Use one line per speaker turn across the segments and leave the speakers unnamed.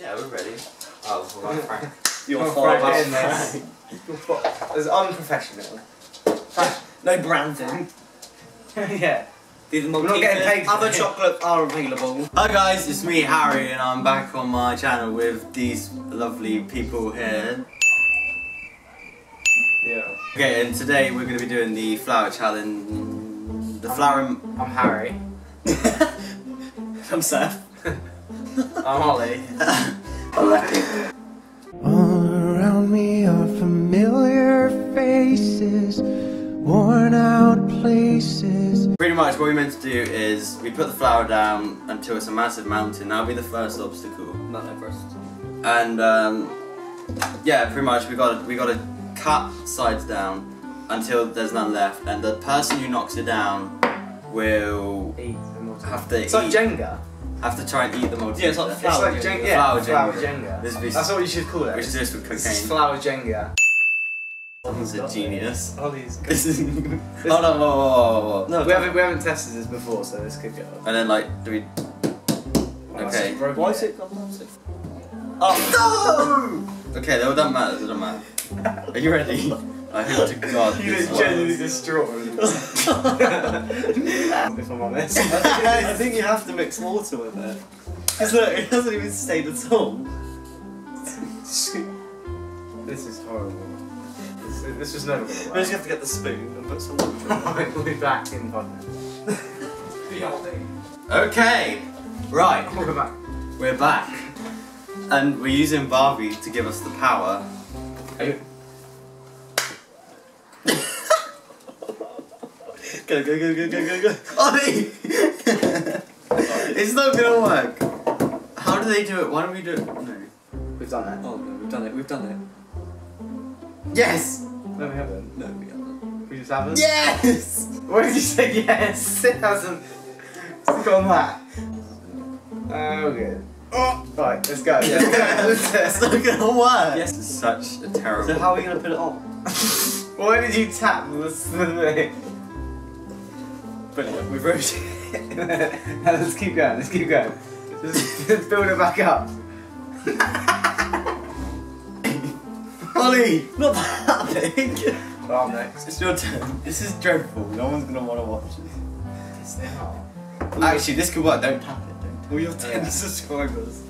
Yeah, we're ready. Oh, Frank.
Your
Oh,
father.
Frank in this. It's unprofessional.
No branding.
yeah.
These
We're not getting paid
Other chocolates are available.
Hi guys, it's me Harry and I'm back on my channel with these lovely people here.
Yeah.
Okay, and today we're going to be doing the flour challenge. The flour.
I'm Harry.
I'm Seth.
I'm Ollie.
All around me are familiar faces, worn out places.
Pretty much what we're meant to do is we put the flour down until it's a massive mountain. That'll be the first obstacle.
Not Everest.
And um, yeah, pretty much we got we got to cut sides down until there's none left, and the person who knocks it down will
Eat
have to
It's like
eat,
Jenga.
have to try and eat the multi.
Yeah, it's like
It's
Flour
like
Jenga.
Jenga. Yeah,
Flour
flour
Jenga.
Jenga.
This is-
That's what you should call it.
Which is just with
This is
cocaine.
flour Jenga.
Someone's a genius.
Ollie's good.
This is. oh no! Whoa, whoa, whoa, whoa, whoa.
No,
We haven't, we haven't tested this before, so this could go.
And then like, do we? Okay.
Why is it gone plastic?
Oh no! Okay, that doesn't matter. It doesn't matter. Are you ready? I hope to God.
You
this
look genuinely
works.
distraught. if I'm honest.
I think you have to mix water with it. Because look, it hasn't even stayed at all.
this is horrible. This, this was never
First
going
you have to get the spoon and put some water in
to. We'll be back in five minutes.
Okay. Right.
We'll be back.
We're back. And we're using Barbie to give us the power.
Go, go, go, go, go, go, go.
Ollie! it's not gonna work. How do they do it? Why don't we do it? No.
We've done that.
Oh no, we've done it, we've done it.
Yes!
No, we haven't.
No, we haven't.
We just haven't.
Yes!
Why did you say yes? It hasn't. It's gone that. Oh, good. Oh, right, let's go.
Yeah.
Let's
it's not gonna work.
Yes.
This is such a terrible.
So how are we going to put it on?
Why did you tap this thing?
Brilliant, we've rotated.
now let's keep going. Let's keep going. Just, just build it back up.
Ollie!
Not that big.
Well, I'm next.
It's your turn. This is dreadful. No one's gonna wanna watch this. Actually, this could work. Don't tap it. Don't tap
All your 10
Yeah.
subscribers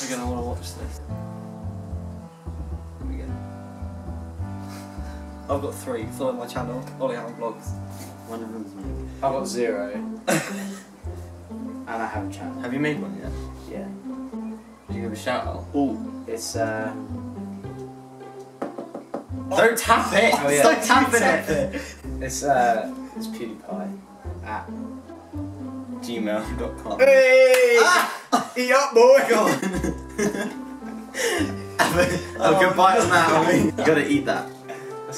are going to want to watch this. I've got three. Follow my channel, Ollie Ham Vlogs.
One of them's me.
I've got zero. and I have a channel.
Have you made one yet?
Yeah.
Did you give a shout out?
Oh,
It's, uh.
Don't tap it!
Oh, yeah.
Stop tapping
Tap
it!
It's, uh. It's PewDiePie. At.
Gmail.com.
Hey!
Ah!
Eat up, boy!
Go on. have a, have a good bite on that, Ollie. You gotta eat that.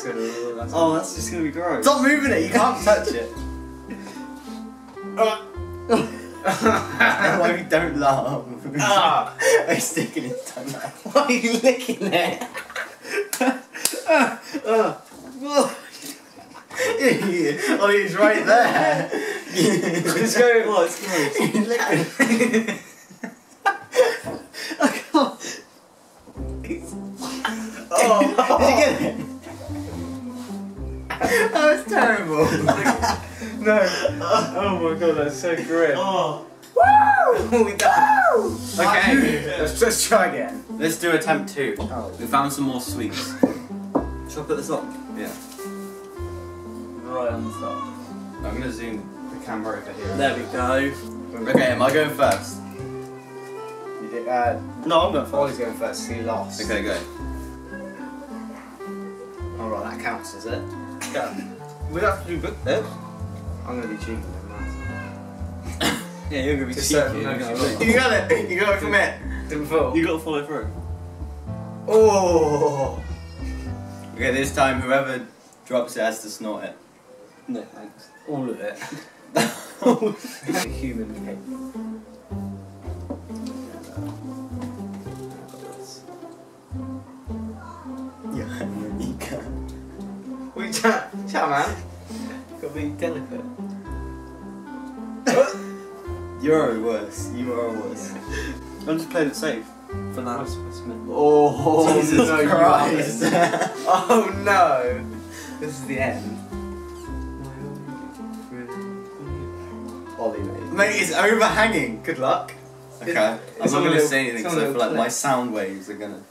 Let's go. That's
oh, that's just going to be gross.
Stop moving it, you can't touch it. Why you don't laugh?
Ah!
I stick in his tongue. out?
Why are you licking it?
Ollie, he's right there.
Let's go.
Oh, it's gross.
He's licking.
I can't.
Oh, did you get it? That was terrible.
No. Oh my god, that's so grim.
Oh.
Woo! We done.
Okay,
Let's just try again.
let's do attempt two.
Oh.
We found some more sweets.
Shall I put this on?
Yeah.
Right on the top.
I'm gonna zoom the camera over here.
There we go.
Okay, am I going first?
You did, uh,
No, I'm going first.
Ollie's going first, he lost.
Okay, go.
Alright, that counts, is it?
Go. We have to do good this.
I'm gonna be cheeky then, man.
Yeah, you're going to be
Just
cheeky.
so-
you're
no,
gonna
no,
be-
You got it. You got to commit.
Didn't fall.
You got to follow through.
Oh!
Okay, this time whoever drops it has to snort it.
No, thanks.
All of it. Human cake. We chat, chat, man.
Got to be delicate.
You're worse. You are worse.
I'm just playing it safe.
For now.
Oh, oh,
Jesus
no, you
Christ.
aren't. Oh no! This is the end. Ollie, mate.
Mate, it's overhanging. Good luck.
Okay.
It-
I'm
it's
not gonna
little-
say anything
it's on a
because I feel
little
like my sound waves are gonna.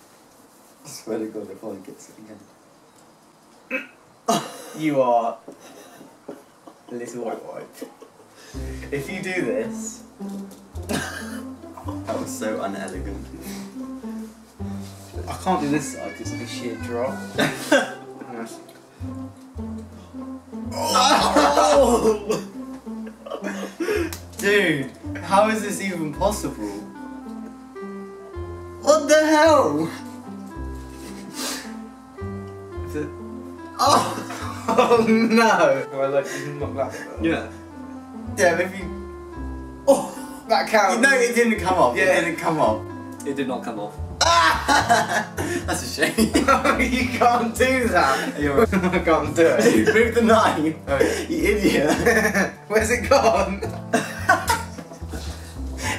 I swear to God, if Ollie gets it again.
You are a little white white. If you do this,
That was so unelegant.
I can't do this side because it'll be sheer drop.
Oh! Dude, how is this even possible? What the hell? Oh!
Oh no! Well, like, you knock that bit
Yeah.
Yeah, if you.
Oh, that counts.
No, it didn't come off.
Yeah.
It didn't come off.
It did not come off.
That's a shame.
you can't do that.
You're.
I can't do it.
Dude, move the knife.
Oh, yeah.
You idiot.
Where's it gone?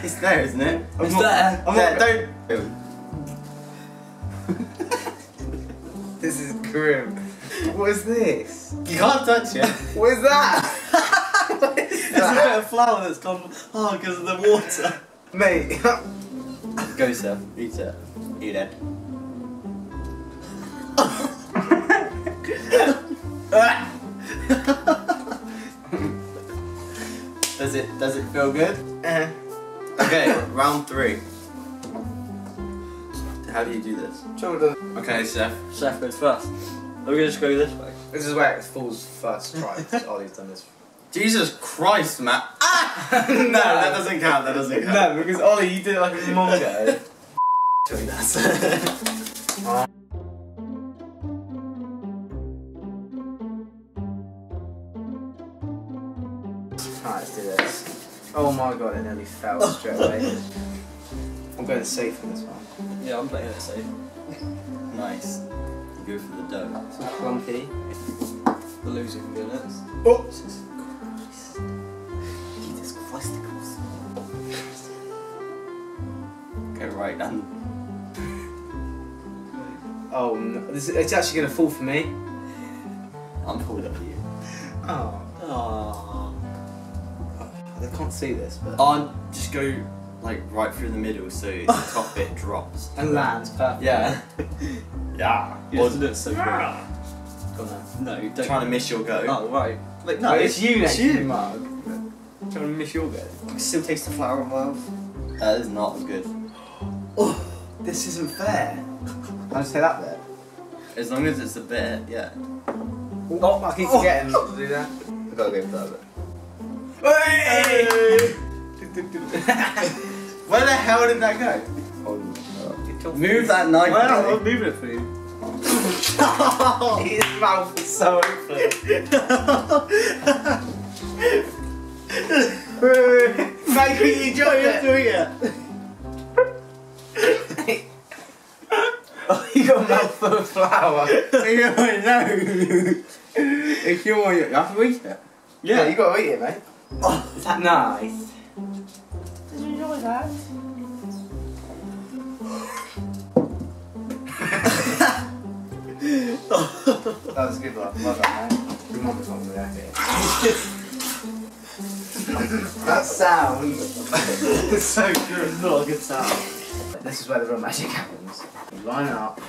it's there, isn't it?
I'm
It's
not-
there.
I'm
There,
not-
don't. Oh.
This is grim. What is this?
You can't touch it.
What is that? what is
There's a bit of flour that's gone. Oh, because of the water.
Mate,
Go, Seth. Eat it. Eat it.
Does it? Does it feel good?
uh,
Okay, round three. How do you do this?
shoulder.
Okay, Seth.
Seth goes first. Are we gonna just go this way?
This is where it falls first try. because Ollie's done this.
Jesus Christ, Matt. Ah!
no, that doesn't count. That doesn't count.
No, because Ollie, you did it like a mongo.
Between us.
Alright, let's do this. Oh my god, it nearly fell straight away. I'm going safe on this one.
Yeah, I'm playing it safe.
Nice. You go for the dough.
So clunky.
The loser can get it.
Oh!
Jesus Christ.
Go right down.
Oh no, this, it's actually gonna fall for me.
I'm pulling up you.
Oh.
Aww.
They can't see this, but.
On, just go like right through the middle so the top bit drops.
And lands perfect.
Yeah. yeah.
You have to do it so good.
Go on
No, you don't.
Trying to miss your go.
Oh, right. Like,
No, it's you next
it's
to
you.
the mug.
Trying to miss your go.
I can still taste the flour in my mouth.
That is not as good.
Oh, this isn't fair. I'll just take that bit.
As long as it's a bit, yeah.
Oh, I keep oh. forgetting to do that.
I gotta go for that bit.
Hey!
Where the hell did that go?
Move that knife.
Well,
away.
I'm moving it for you.
His mouth is so open. Maybe you dropped it.
doing it.
Oh, you got a mouthful of flour.
Yeah, I know. if you want, you have to eat it.
Yeah, you got to eat it, mate. Oh, is that nice? Enjoy that? that was a good one. Well. Your that sound is so good.
It's not a good sound.
This is where the real magic happens. You line up.